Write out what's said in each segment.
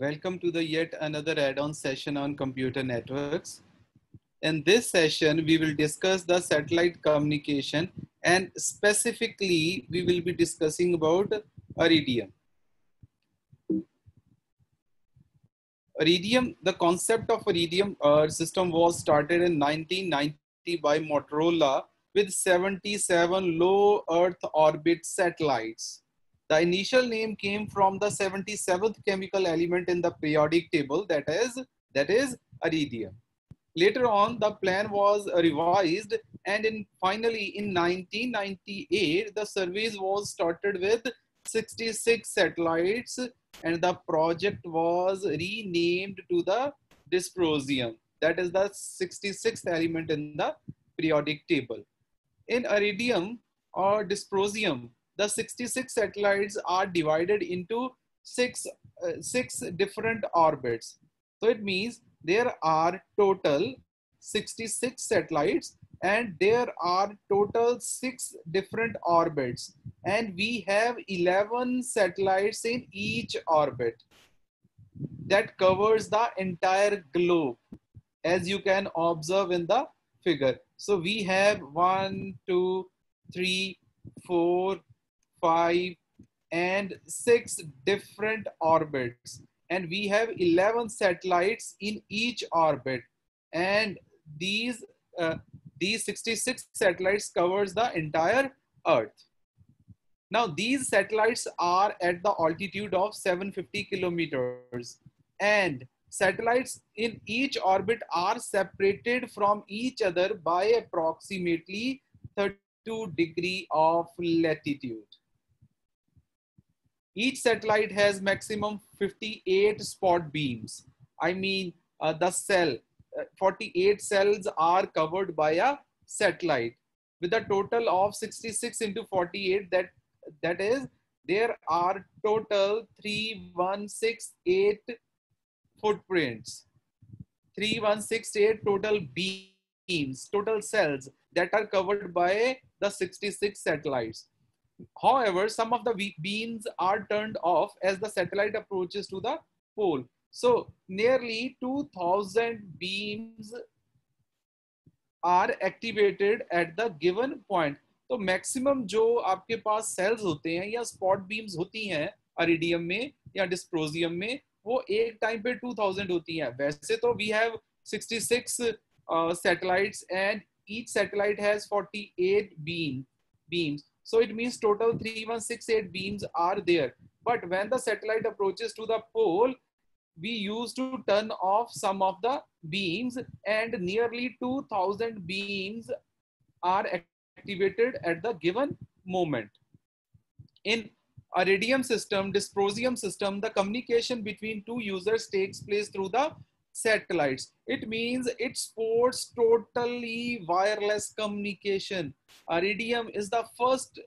Welcome to the yet another add-on session on computer networks. In this session, we will discuss the satellite communication and specifically we will be discussing about Iridium. Iridium, the concept of Iridium uh, system was started in 1990 by Motorola with 77 low Earth orbit satellites. The initial name came from the 77th chemical element in the periodic table, that is, that is iridium. Later on, the plan was revised and in finally in 1998, the surveys was started with 66 satellites and the project was renamed to the dysprosium. That is the 66th element in the periodic table. In iridium or dysprosium, the 66 satellites are divided into six, uh, six different orbits. So it means there are total 66 satellites and there are total six different orbits. And we have 11 satellites in each orbit. That covers the entire globe as you can observe in the figure. So we have one two three four five, and six different orbits. And we have 11 satellites in each orbit. And these, uh, these 66 satellites covers the entire Earth. Now these satellites are at the altitude of 750 kilometers and satellites in each orbit are separated from each other by approximately 32 degree of latitude. Each satellite has maximum 58 spot beams. I mean, uh, the cell, uh, 48 cells are covered by a satellite. With a total of 66 into 48 that that is there are total 3168 footprints. 3168 total beams total cells that are covered by the 66 satellites However, some of the beams are turned off as the satellite approaches to the pole. So nearly 2000 beams are activated at the given point. तो maximum जो आपके पास sales होते हैं या spot beams होती हैं अरिडियम में या डिस्प्रोजियम में वो एक टाइम पे 2000 होती हैं वैसे तो we have 66 satellites and each satellite has 48 beam beams so it means total 3168 beams are there. But when the satellite approaches to the pole, we used to turn off some of the beams and nearly 2000 beams are activated at the given moment. In iridium system, dysprosium system, the communication between two users takes place through the satellites. It means it supports totally wireless communication. Iridium is the first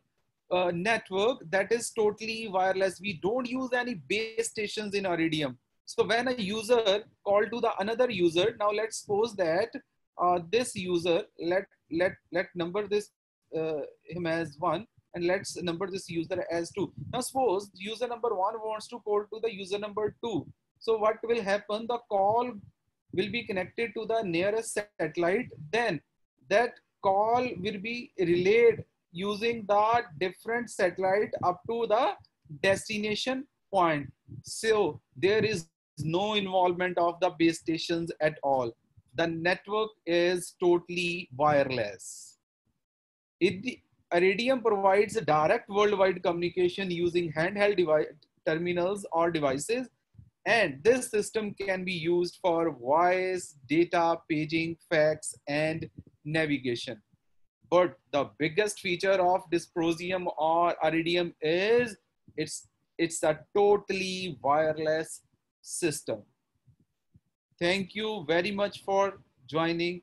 uh, network that is totally wireless. We don't use any base stations in Iridium. So when a user call to the another user, now let's suppose that uh, this user, let, let, let number this uh, him as one and let's number this user as two. Now suppose user number one wants to call to the user number two. So what will happen? The call will be connected to the nearest satellite. Then that call will be relayed using the different satellite up to the destination point. So there is no involvement of the base stations at all. The network is totally wireless. It, Iridium provides direct worldwide communication using handheld terminals or devices and this system can be used for voice, data, paging, fax, and navigation. But the biggest feature of dysprosium or iridium is it's, it's a totally wireless system. Thank you very much for joining.